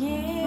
Yeah.